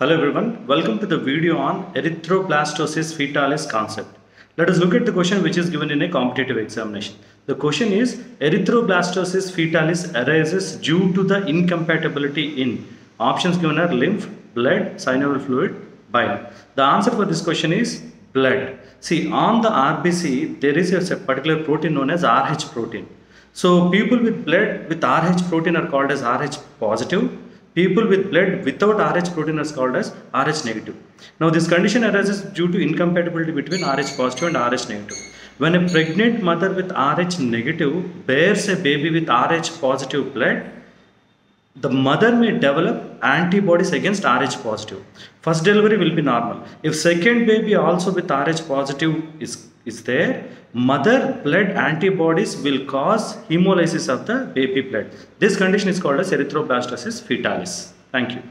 Hello everyone, welcome to the video on erythroblastosis fetalis concept. Let us look at the question which is given in a competitive examination. The question is erythroblastosis fetalis arises due to the incompatibility in options given are lymph, blood, synovial fluid, bile. The answer for this question is blood. See on the RBC there is a particular protein known as RH protein. So people with blood with RH protein are called as RH positive People with blood without Rh protein is called as Rh negative. Now this condition arises due to incompatibility between Rh positive and Rh negative. When a pregnant mother with Rh negative bears a baby with Rh positive blood, the mother may develop antibodies against Rh positive. First delivery will be normal. If second baby also with Rh positive is, is there, mother blood antibodies will cause hemolysis of the baby blood. This condition is called as erythroblastosis fetalis. Thank you.